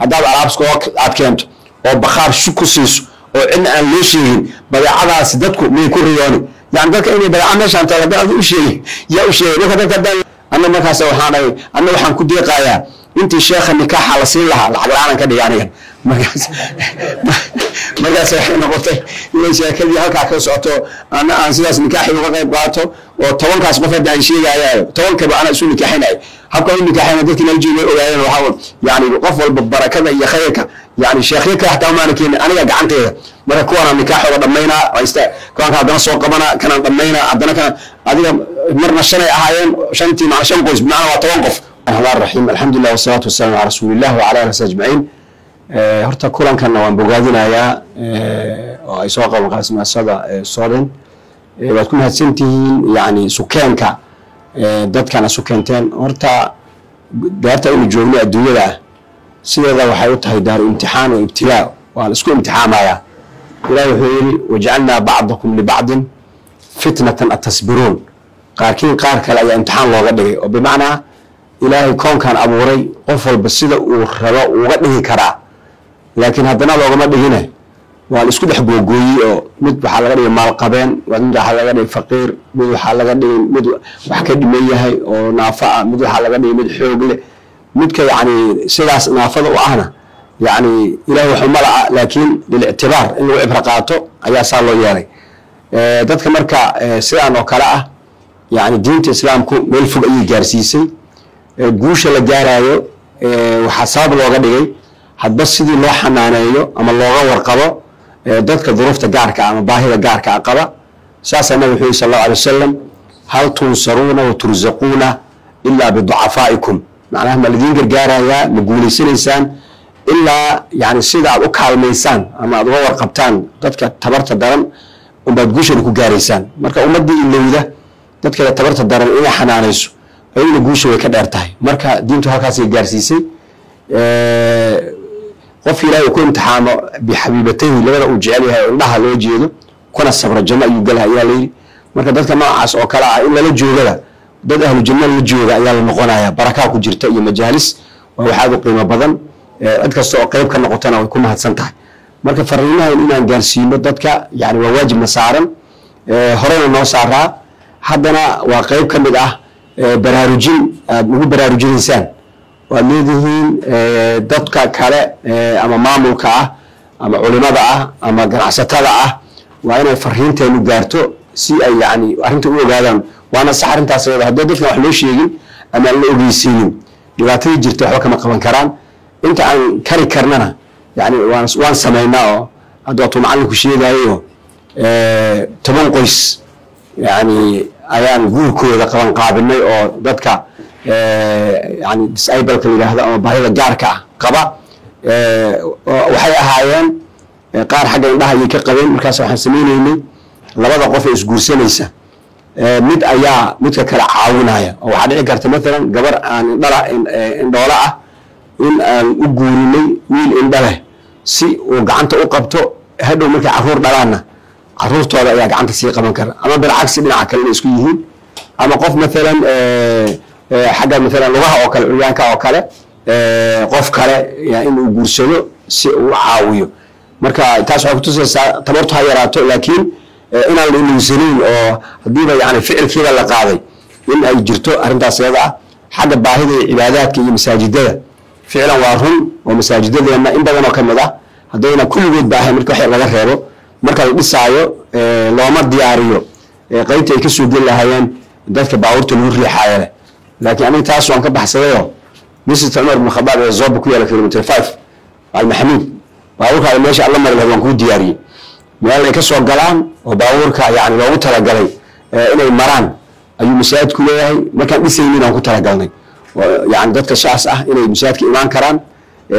haddaad aad keento oo bakhaar ku siiso oo cidna aan loo sheegin badeecadaasi dadku miyay ku riyooni? Yani dadka inay badeeca meeshaan tahay haddaan u sheegin yaa u sheegay marka dadka haddaan anna markaas waxaan dhahay anna waxaan ku deeqayaa intii sheekha nikaaxa la siin lahaa lacag la'aanan ka dhigay markaas markaas waxay noqotay inay sheekadii halkaa ka socoto ana aan sidaas nikaaxii uga qayb qaato oo tobankaas qof hadda aan sheegayaayo tobankaba ana isu nikaaxinayo habka u nikaaxina dadkii nala jooga ogaayeen waxaa yani qof walba barakada iyo khayrka yani sheekhyo kale hataa maana keenin aniga gacanteyda marka kuwaanaan nikaaxooda dhammaynaa kuwaanka haddana soo qabanaa kanaan dhammaynaa haddana kan adiga marna shanay ahaayeen shantii macna shan qoys bimacna waa toban qof الرحمن الرحيم الحمد لله والصلاة والسلام على رسول الله وعلى آله وصحبه أجمعين horta kulankanna waan bogaadinayaa oo ay soo qaban qaasimaasada soden. Waad ku mahadsantihiin yani sukeenka dadkana sukeenteen. Horta daarta inu joogno adduunyada sideeda waxay u tahay daaru imtixaan oo ibtilaa. Waa la isku imtixaamayaa ilahi wuxuu yidhi wajacalnaa bacdakum libacdin fitnatan atasbiruun. Qaarkiin qaar kale ayaa imtixaan looga dhigay oo bimacnaa ilaahay koonkan abuuray qof walba sida uu rabo uga dhigi karaa laakiin haddana loogama dhigine waa isku dhex googooyey oo mid waxaa laga dhigay maalqabeen mid waxaa laga dhigay faqiir mid waxaa laga dhigay mid wax ka dhiman yahay oo naafo ah mid waxaa laga dhigay mid xoog leh. Midka yani sidaas naafada u ahna yani ilahay waxu mala'a laakiin lilictibaar in lagu cibro qaato ayaa saa loo yeelay. Dadka marka sidaan oo kale ah yani diinta islaamku meel fog ayay gaarsiisay. Guusha la gaaraayo waxaa sabab looga dhigay hadba sidii loo xanaaneeyo ama looga warqabo dadka duruufta gaarka ama baahida gaarka a qaba saasaa nabig wuxuu yhi sal allahu alay wasalam hal tunsaruuna wa turzaquuna ilaa biducafaa'ikum. Macnaha ma lidiin gargaarayaa ma guulaysanaysaan ilaa yani sida aad u kaalmaysaan ama aad uga warqabtaan dadka tabarta daran unbaad guushana ku gaaraysaan. Marka ummaddii ilowda dadkeeda tabarta daran inay xanaanayso ayaguna guusha way ka dheer tahay. Marka diintu halkaasay gaarsiisay qofki ilahay uu ku imtixaamo bixabiibatayhi labada uu jecel yahay indhaha loo jeedo kuna sabro janno ayuu galaha ayaa layidhi marka dadka noocaas oo kale ah in lala joogada dad ahlu janno la jooga ayaa la noqonaya barakaa ku jirta iyo majaalis waa waxaad u qiimo badan cid kasta oo qeyb ka noqotana way ku mahadsan tahay. Marka fariimahan inaan gaarsiino dadka yani waa waajibna saaran horena noo saaraa. Haddana waa qeyb ka mid ah baraarujin aad ugu baraarujinaysaan waad leedihiin dadka kale ama maamulka ah ama culimada ah ama ganacsatada ah. Waa inay fariinteenu gaarto si ay yani arrinta u ogaadaan. Waana sax arrintaas ayada haddii dadkan wax loo sheegin ama aan la ogeysiinin. Dhibaatadii jirta waxba kama qaban karaan. Inta aan kari karnana yani waan samaynaa oo hadda waatuu macallinku sheegayo toban qoys yani ayaan guurkooda qaban qaabinay oo dadka yani disableka la yidhaahdo ama baahida gaarka ah qaba. Waxay ahaayeen qaar xagga indhaha ayay ka qabeen. Markaas waxaan sameyneynay labada qof ee isguursanaysa. Mid ayaa midka kale caawinaya. Oo waxaa dhici karta maalan gabar aan indhala indhoola ah in aan u guurinay wiil indha leh si uu gacanta u qabto hadhow markay carruur dhalaanna caruurtooda ayaa gacanta sii qaban kara. Ama bilcagsi dhinaca kale inay isku yihiin. Ama qof maalan xagga maalan lugaha oo kale curyaanka oo kale qof kale inuu guursado si uu caawiyo. Marka taas waxay kutusaysaa tabartu ha yaraato laakiin inaan la ilowsanayn oo haddiiba yani ficilkiiba la qaaday in ay jirto arrintaas iyada ah xagga baahida iyo cibaadaadka iyo masaajidada. Ficlan waa run oo masaajidadeenna in badan oo ka mid ah haddayna kulligood baahay marka wax laga reebo. Marka la dhisaayo looma diyaariyo. Qeybta ay ka soo geli lahaayeen dadka baabuurta lagu riixaayo leh laakiin aniga taas waan ka baxsadayoo misita cumar ibn khadaab ee zooba ku yaalla kilomitr five almaxamuud baabuurkaada meesha alla mari lahayd waan kuu diyaariyey meel ay ka soo galaan oo baabuurka yani loogu talagalay inay maraan ayuu masaajidku leeyahay markaan dhisaynin aan ku talagalnay yani dadka shaas ah inay masaajidka imaan karaan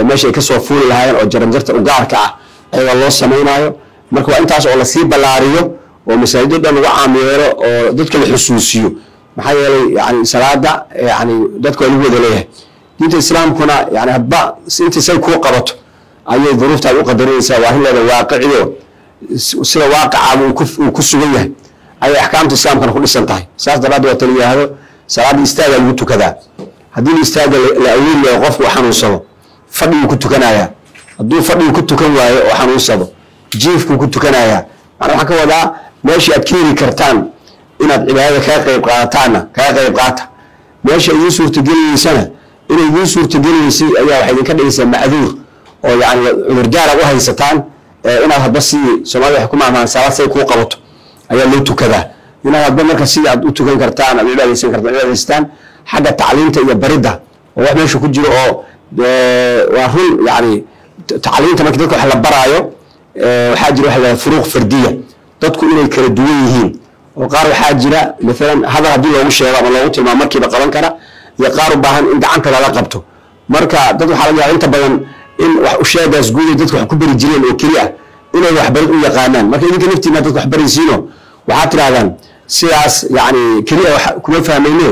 meesha ay ka soo fuuli lahaayeen oo jaranjarta u gaarka ah ayagoo loo samaynaayo marka waa intaas oo la sii ballaariyo oo masaajido dhan lagu caamiyeelo oo dadka la xusuusiyo maxaa yeelay yani salaada yani dadka waa lagu wada leeyahay. Diinta islaamkuna yani hadba intii say kuu qabato ayay duruuftaad u qadarinaysaa waa waaqiciyo sida waaqicaaga uu ku sugan yahay. Ayay axkaamta islaamkana ku dhisan tahay. Saas daraaddeed waa tala salaadda istaaga lagu tukadaa haddii istaaga la awoodi laho qofku xanuunsado fadhiguu ku tukanayaa hadduu fadhigu ku tukan waayo oo xanuunsado. Jiifkuu ku tukanayaa macnaa waxaan ka wadaa meeshii aad ka heli kartaan inaad cibaadada kaga qayb qaadataanna kaga qayb qaata. Meesha idiin suurtageliyeysana inay idiin suurtageliyeysay ayaa waxay idinka dhigaysaa macduur oo yani cudurdaar aad u haysataan inaad hadba sidii soomaalida waxay ku maahmaan salaad say kuu qabato. Ayaa loo tukadaa. Inaad hadba marka sidii aad u tukan kartaan aad cibaadaysan kartaan cibaadaystaan xagga tacliinta iyo baridda oo wax meesha ku jiro oo waa run yani tacliinta markii dadka wax la baraayo waxaa jira waxa furuuq fardiya. Dadku inay kala duwan yihiin oo qaar waxaa jira maalan hadal haddii loogu sheego ama loogu tilmaamo markiiba qaban kara iyo qaar u baahan in gacanta lala qabto. Marka dad waxaa laga yaaba inta badan in wax u sheegaas guuday dadka wax ku bari jireen oo keli ah inay waxbarid u yaqaanaan. Marka idinka naftiina dadka wax baraysiino waxaad tirahdaan sidaas yani keliya wax kuma fahmayne.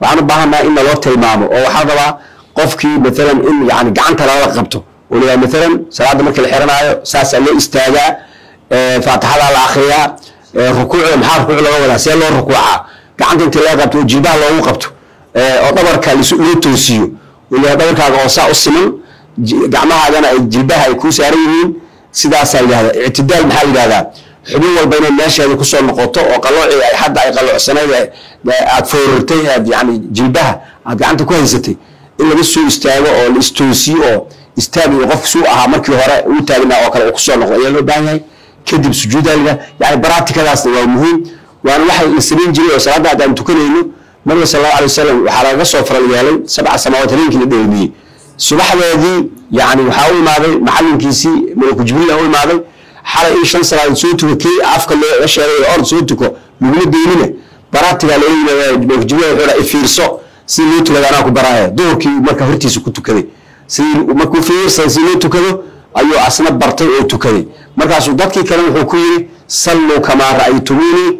Waxaan u baahannaha in naloo tilmaamo oo waxaa rabaa qofkii maalan in yani gacanta lala qabto. Oo layaa maalan salaada markii la xiranaayo saasaa loo istaagaa faatixadaa la akriyaa rukuucda maxaa rukuuc laga wadaa see loo rukuucaa? Gacanta intii laga qabto oo jilbaha loogu qabto. Oo dhabarka loo toosiyo. Oo layaa dhabarkaaga oo saa u siman gacmahaagana ay jilbaha ay kuu saaran yihiin. Sidaasaa yidhahda ictidaal maxaa yidhahdaa? Xubin walba inay meesheeda ku soo noqoto oo qalooci ay hadda ay qaloocsanayd aad foorartay aad yani jilbaha aad gacanta ku haysatay. In laga soo istaago oo la istoosiyo oo istaag iyo qof suu ahaa markii hore uu taagnaa oo kale uu ku soo noqdo ayaa loo baahan yahay kadib sujuudaliga yani baraatikadaasna waa muhiim. Waana waxa la samayn jiray oo salaadda haddaan tukanayno nabiga sal allahu alay wasalam waxaa lagaga soo faral yeelay sabca samaawaat habeenkii la dheelmiyey subaxdeedii yani waxaa u imaaday macallinkiisii malaku jibriil u imaaday xalay in shan salaadood soo tuko kii afka looga sheegay ord soo tuko laguma deynine baraatigaa loola yimaada malaku jibriil wuxuu dhaa ifiirso si loo tukada ku baraaya duhurkii marka hortiisa ku tukaday. Si markuu fiirsan si loo tukado ayuu asna bartay oo tukaday markaasuu dadkii kale wuxuu ku yidhi salluu kamaa ra'aytumuunii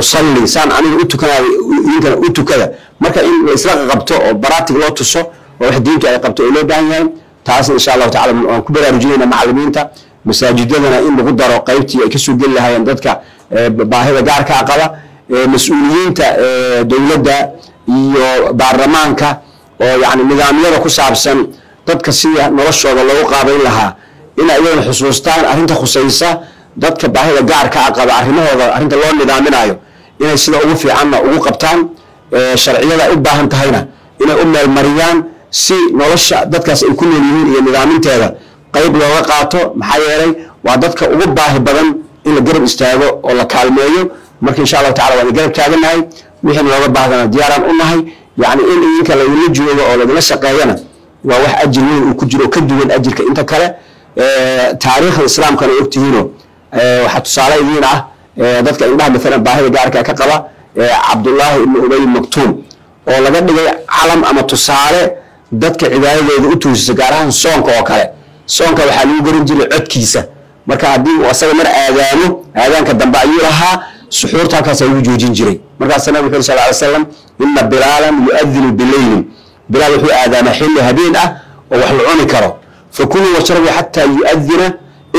usalli saan aniga u tukanayo idinkana u tukada. Marka in la qabto oo baraatig loo tuso oo wax diintu ay qabto oo loo baahan yahay taasna insha allahu tacala waan ku baraarujinayna macallimiinta masaajidadana in lagu daro qaybtii ay ka soo geli lahaayeen dadka baahida gaarkaa qaba mas'uuliyiinta dowladda iyo baarlamaanka oo yani nidaamyada ku saabsan dadka sida noloshooda loogu qaabayn lahaa in ayagana xusuustaan arrinta khusaysa dadka baahida gaarka a qaba arrimahooda arrinta loo nidaaminayo inay sida ugu fiicanna ugu qabtaan sharciyada u baahan tahayna inay u meelmariyaan si nolosha dadkaas ay ku nool yihiin iyo nidaaminteeda. Qayb looga qaato maxaa yeelay waa dadka ugu baahi badan in la garab istaago oo la kaalmeeyo. Marka insha allahu tacala waan garab taaganahay wixii looga baahdana diyaaraan u nahay. Yani in idinka laydinla joogo oo laydinla shaqeeyana waa wax ajir weyn uu ku jiro ka duwan ajirka inta kale taariikhda islaamkana ogtihiino waxaa tusaale idiin ah dadka indhaha maalan baahida gaarka ka qaba cabdullaahi ibnu ubay maktuum oo laga dhigay calam ama tusaale dadka cibaadadooda u tuusisa gaar ahaan soonka oo kale. Soonka waxaa lagu garan jiray codkiisa. Marka haddii uu mar aadaamo aadaanka dambe ayuu lahaa suxuurta halkaasa lagu joojin jiray. Markaasa nabig wuxu sal ly slam ina bilaalan yuadinu bileylin bilaal wuxuu aadaamaa xilli habeen ah oo wax la cuni karo fakuluu washrabuu xataa yuadina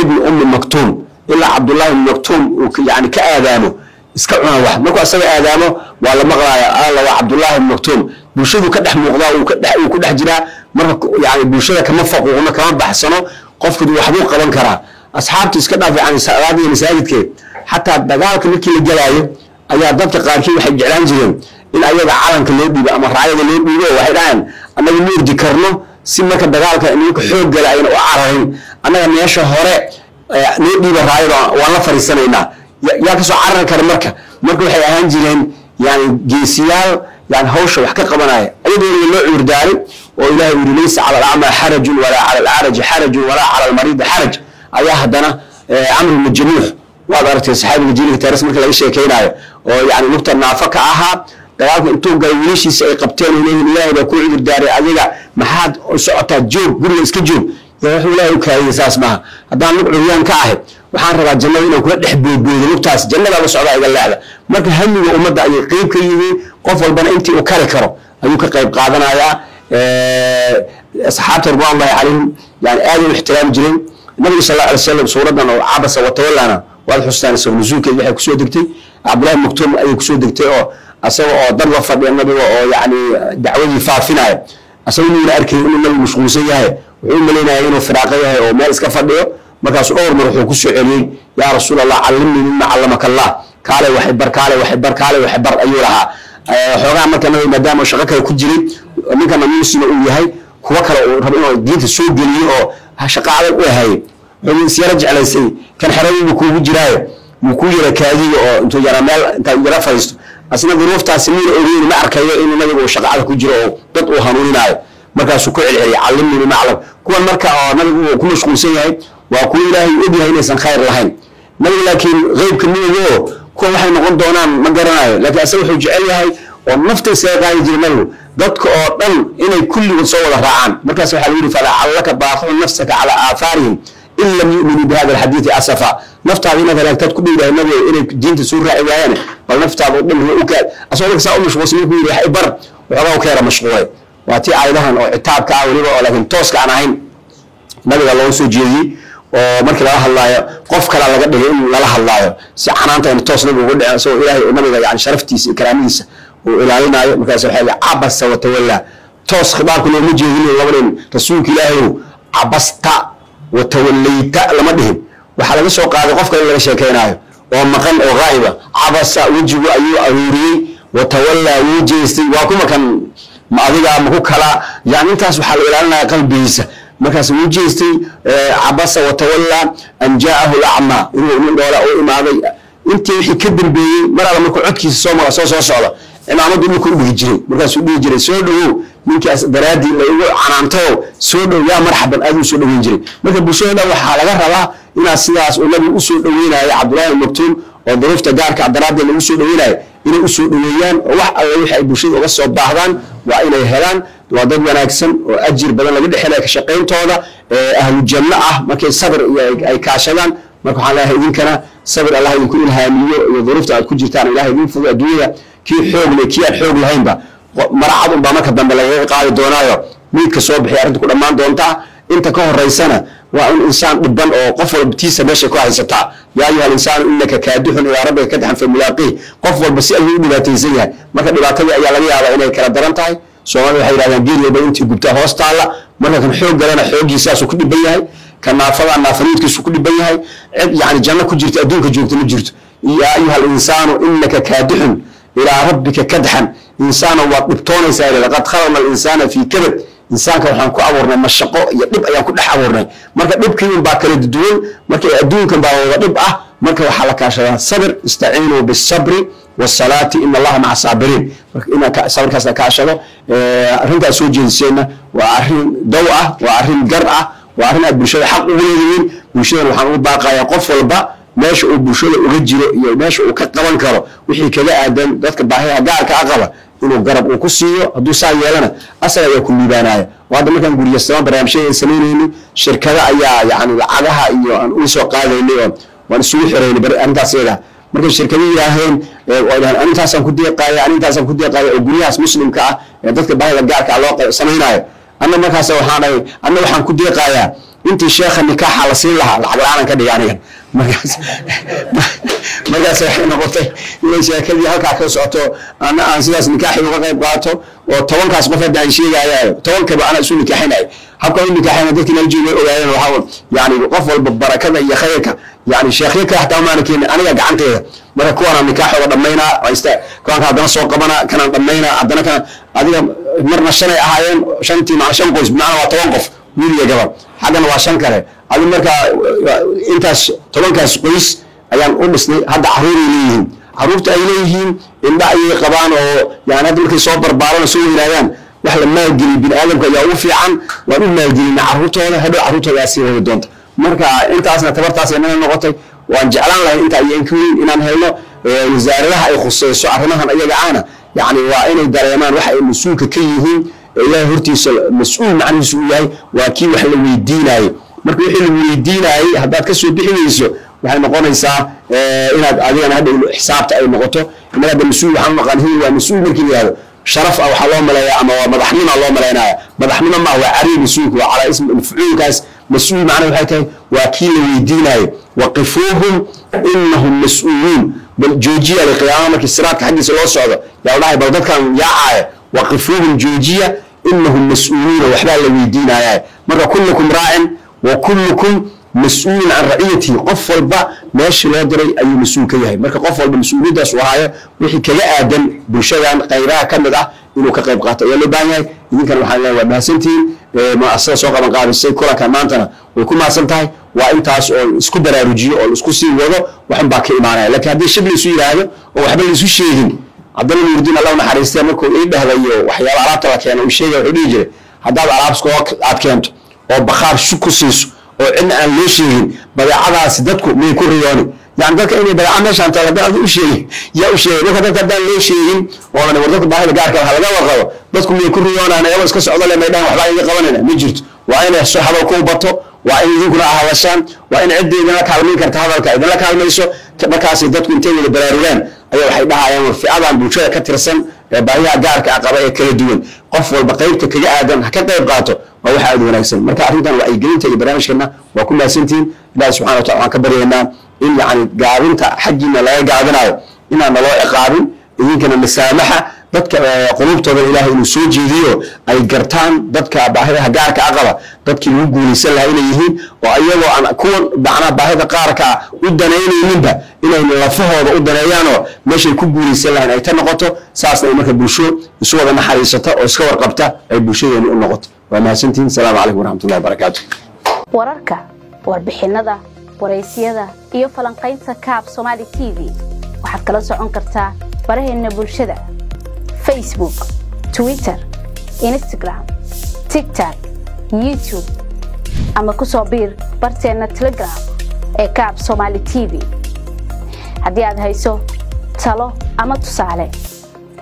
ibnu ummi maktuum ilaa cabdullahi ibn maktuum uu yani ka aadaamo iska cuna wax markuu asaga aadaamo waa la maqlaaya alla waa cabdullahi ibn maktuum bulshadu ka dhex muuqdaa uu ku dhex jiraa marka yani bulshada kama faquuqno kama baxsano qofku waxbuu qaban karaa asxaabtu iska dhaaf yani salaadiya masaajidkeed xataa dagaalka markii la gelaayo ayaa dadka qaarkii waxay jeclaan jireen in ayaga calanka loo dhiibo ama raayada loo dhiibo waxay dhahaan annaga ma karno si marka dagaalka ninka xoog ayna u cararin annaga meesha hore noo dhiiba raayada waan la fariisanaynaa. Yaa ka soo carari kara marka. Marka waxay ahaan jireen yani geesiyaal yani hawsha wax ka qabanaya ayadoona loo cuurdaaray oo ilahay uu yiri laysa cala alacma xarajun walaa cala alcaraji xarajun walaa cala almariidi xaraj ayaa haddana camr ibnu jamuux waad aragtay saxaabiga jiilka taaris marka laga sheekeynayo oo yani lugta naafo ka ahaa dagaalka intuu galay wiilashiisa ay qabteen leeyihiin ilaahay baa kuu cudur daaray adiga maxaad socotaa joog guriga iska joog. Wuxuu ilaahay u kaadiyay saas maaha. Haddaan lug curyaan ka ahay waxaan rabaa jannada inaan kula dhex boodboodo lugtaas. Jannada la socdaa iga leexda marka hamiga ummadda ayay qeyb ka yihiin qof walbana intii uu kari karo ayuu ka qayb qaadanayaa. Asxaabta ridwanullahi calayhim yani aad u ixtiraami jireen nabiga sal alla alay suuradan oo cabasa watawallana waad xustaan sabab nusuulkeed waxay ku soo degtay. Cabdullahi maktuum ayay ku soo degtay oo asaga oo dad la fadhiya nabiga oo yani dacwadii faafinaya asaga inuuna arkay inuu nabigu mashquulsan yahay wuxuu u malaynaya inuu firaaqo yahay oo meel iska fadhiyo. Markaasuu dhowr mar wuxuu ku soo celiyey yaa rasuul allah callimnii mima callamaka allah kaale waxay bar kaale waxay bar kaale waxay bar ayuu lahaa. Xoogaha marka nabiga maadaama shaqo kale ku jiray ninkana muusina uu yahay kuwa kale uu rabo inuu diinta soo geliyo oo shaqo adag u ahaye wuxuu isyara jeclaysay kan xeradiibu kuugu jiraayo. Muu ku yara kaadiyo oo intuu yara meel intaa yara fadhiisto asna duruuftaasi miina ogeyn ma arkayo inuu nabiga uu shaqo adag ku jiro oo dad uu hanuuninaayo markaasuu ku celceliyay callimnii mima aclam. Kuwan marka oo nabigu uu ku mashquulsan yahay. Waa kuwa ilaahay og yahay inaysan khayr lahayn. Nabiga laakiin qeybka oo kuwa waxay noqon doonaan ma garanayo. Laakiin asaga wuxuu jecel yahay oo nafta isaga qaadi jiray nabigu. Dadka oo dhan inay kulligood soo wada raacaan. Markaas waxaa lagu yidhi falacallaka baaqicu nafsaka calaa aafaarihim in lam yu'minuu bihada alxadiidi asafa naftaada inaad halaagtaad ku dhowdahay nabiga inay diinta soo raaci waayaan bal naftaada dhan u kaad asagoo marka u mashquulsan markuu yidhi wax waxoogaa u keera mashquulay waa tii aayadahan oo citaabka ah weliba oo laakiin tooska aan ahayn nabiga looga soo jeediyey oo markii laga hadlaayo qof kale laga dhigay in lala hadlaayo si canaanta toos nabiga uga dhicin isagoo ilaahay nabiga yani sharaftiisa iyo karaamadiisa uu ilaalinaayo markaas waxaa yidhi cabasa watawallaa toos khibaarku looma jeedin lama dhihin rasuulka ilaahayow cabasta watawallayta lama dhihin. Waxaa laga soo qaaday qofka in laga sheekeynaayo. Oo maqan oo gaa'iba cabasa wejigu ayuu aruuriyey. Watawallaa wuu jeestay. Waa kuma kan ma adiga ma ku kala. Yani intaas waxaa la ilaalinaya qalbigiisa. Markaas wuu jeestay cabasa watawallaa an jaa'ahu lacmaa inuu nin dhoola u imaaday. Intii wixii ka dambeeyey mar alla markuu codkiisa soo soo socda cimaamadu dhulku u dhigi jiray. Markaasuu dhihi jiray soo dhowow ninkaas daraaddii la igu canaantayo soo dhow yaa marxaban aaduu soo dhoweyn jiray. Marka bulshada dhan waxaa laga rabaa inaad sidaas uu nabigu u soo dhoweynayo cabdullaahi maktuum oo duruufta gaarka daraaddeed lagu soo dhoweynayo inay u soo dhoweeyaan oo wax alle wixii ay bulshada uga soo baahdaan waa inay helaan waa dad wanaagsan oo ajir badan laga dhexelaya ka shaqayntooda ahlu janno ah. Markay sabir iyo ay kaashadaan marka waxaan leeyahay idinkana sabir allah idinku ilhaamiyo iyo duruufta aad ku jirtaan ilahay idin fudo adduunyada kii xoog leh kii aan xoog lahaynba maracad unbaa marka dambe lagaga qaadi doonaayo. Miidka soo bixiy arrinta ku dhammaan doontaa inta ka horeysana waa in insaan dhiban oo qof walba tiisa meesha ku haysataa yaa ayuha alinsaanu inaka kaadixun ilaa rabbika kadaxan fa mulaaqiih qof walba si ayuu u dhibaataysan yahay. Marka dhibaatadii ayaa laga yaabaa inay kala daran tahay. Soomaalida waxay yidhahdaan geed walba intii gubtaa hoos taalla. Marka kan xoog galana xooggiisaasuu ku dhiban yahay. Ka naafada naafaniidkiisu ku dhiban yahay. Cid yani janno ku jirta adduunka joogta ma jirto. Yaa ayuha alinsaanu inaka kaadixun ilaa rabbika kadxan insaana waad dhibtoonaysaa laqad khalaqna alinsaana fii kabad insaanka waxaan ku abuurnay mashaqo iyo dhib ayaan ku dhex abuurnay. Marka dhibkii un baa kala duwan marka adduunkan baa wada dhib ah marka waxaa la kaashadaa sabir istaciinuu bisabri wasalaati in allaha maca saabiriin sabirkaas la kaashado arrintaas soo jeediseenna waa arrin dow ah waa arrin gar ah waa arrin aad bulshada xaq ugu leedihiin. Bulshadan waxaan ugu baaqayaa qof walba meesha uu bulshada uga jiro iyo meesha uu ka qaban karo wixii kaga aadan dadka baahiyaha gaarka a qaba inuu garab uu ku siiyo hadduu saa yeelana asaga ayaa ku liibaanaya hadda markaan guriyasama barnaamijyada samaynayni shirkada ayaa yani lacagaha iyo aan uga soo qaadaynay oo waan isugu xiraynay arrintaas iyada markay shirkadu yidhaaheen arintaasaan ku deeqaaya arintaasaan ku deeqaaya oo guryahaas muslimka ah ee dadka baahida gaarka ah loo samaynayo. Anna markaas waxaan anna waxaan ku deeqaayaa intii sheekha nikaaxa la siin lahaa lacag la'aanan ka dhiga aniga markaas waxay noqotay inay sheekadii halkaa ka socoto ana aan sidaas nikaaxii uga qayb qaato oo tobankaas qof hadda aan sheegayaayo tobankaba ana isu nikaaxinayo habka u nikaaxina dadkii nala jooga ogaadeen yani qof walba barakada iyo khayrka yani sheekhyo kale xataa maana keenin aniga gacanteyda marka kuwaanaan nikaaxooda dhammaynaa kuwaanka haddana soo qabanaa kanaan dhammaynaa haddana kan adiga marna shanay ahaayeen shantii macna shan qoys bimacnaa waa toban qof wiil iyo gabar xaggana waa shan kale adi markaa intaas tobankaas qoys ayaan u dhisnay hadda caruuray leeyihiin. Caruurta ay leeyihiin indha ayay qabaan oo yani hadda markay soo barbaaran soo weynaadaan wax la maalgeliy bini aadamka ayaa ugu fiican waan u maalgelina caruurtooda hadhow caruurtooda aa wadi doonta. Marka intaasna tabartaas inana noqotay. Waan jeclaan lahay inta ayaan ka weyn inaan helno wasaaradaha ay khuseyso arrimahan iyaga ahna yani waa inay dareemaan waxa ay mas'uulka ka yihiin ilaahay hortiisa mas'uul macnihiisu uu yahay waa kii wax la weydiinaayo marka wixii la weydiinaayey haddaad ka soo bixi waxay noqonaysaa inaad adigana hadhow xisaabta ay noqoto. Inaga hadda mas'uul waxaan naqaan hil waa mas'uul markii la sharaf ah waxaa loo maleeyaa ama waa madaxnima loo maleynaya madaxnimo ma waa cariir mas'uulka waa calaa ism mafcuulkaas. Mas'uul macnaha waxay tahay waa kii la weydiinaayo waqifuuhum inahum mas'uuluun bal joojiya liqiyaama markii siraadka xaggiisa loo socdo. Yaa dhahay bal dadkan yaacaaya waqifuuhum joojiya inahum mas'uuluuna waxbaa la weydiinaya marka kullukum raacin wa kullukum mas'uulun can raciyatihi qof walba meeshii loo diray ayuu mas'uul ka yahay marka qof walba mas'uuliyaddaas uu haayo wixii kaga aadan bulshadan qaybaha ka mid ah inuu ka qayb qaato ayaa loo baahan yahay idinkana waxaan leeyahay waa mahadsantihiin muasasada soo qaban qaabisay kulanka maantana way ku mahadsan tahay waa intaas oo isku baraarujiyo oo isku sii wado waxun baa ka imaanaya laakiin haddii shib laisu yidhaahdo oo waxba laisu sheegin haddana nuurdiin allah naxariistee markuu ii dhehdayo waxyaaba alaabta la keeno uu sheegay wuxuu dhihi jiray haddaad alaabskoo aad keento oo bakhaar ku siiso oo cidna aan loo sheegin badeecadaasi dadku miyay ku riyooni yani dadka inay badeeca meeshaan haddaan adu u yaa u marka dadka haddaan loo sheegin oo war dadka baahida gaarka waxa laga warqabo dadku miyay ku riyoonaan iyagoo iska socdo le may dhahan waxbaa iga qabanayna ma jirto. Waa inay hadal ku bato waa in idinkuna hadashaan waa in cidda idinla kaalmayn karta hadalka idinla kaalmayso. Markaasi dadku intay wada baraarugaan ayaa waxay dhahayaan war bulshada ka tirsan baahiyaha gaarka ah qaba ee kala duwan. Qof walba qaybta kaga aadan ha ka qayb qaato waa waxa aad wanaagsan. Marka arrintan wacyigelinta iyo barnaamijkeena waa ku mahadsantihiin ilahi subxana watala waxaan ka baryaynaa in yani gaabinta xaggiina laga gaabinayo inaan naloo ciqaabin idinkana masaamaxa dadka qulubtooda ilaahay inuu soo jeediyo ay gartaan dadka baahidaha gaarka a qaba. Dadkii lagu guulaysan lahaa inay yihiin oo iyagoo aan kuwa macnaha baahida qaarka u danaynayninba inay lafahooda u daneeyaanoo meeshay ku guulaysan lahayn ay ta noqoto saasna ay marka bulsho isu wada naxariisata oo iska warqabta ay bulshadeeni u noqoto. Waa mahadsantihin asalaamu calaykum waraxmatullahi wabarakaatu wararka warbixinada waraysyada iyo falanqaynta kaab somaali t v. Waxaad kala socon kartaa baraheena bulshada facebook twitter instagram tigtok youtube. Ama ku soo biir barteenna telegram ee kaab somaali t v. Haddii aad hayso talo ama tusaale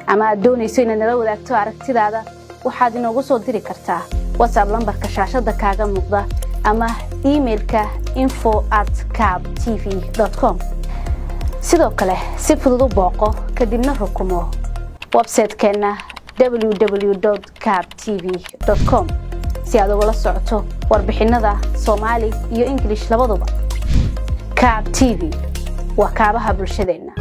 ama aad doonayso inaad nala wadaagto aragtidaada waxaad inoogu soo diri kartaa whatsapp lambarka shaashadda kaaga muuqda ama imailka info at cab t v com. Sidoo kale si fudud u booqo kadibna rukumo websaytekeenna www cab t v com si aad ugala socoto warbixinada soomaali iyo ingilish labaduba. Cab t v waa kaabaha bulshadeenna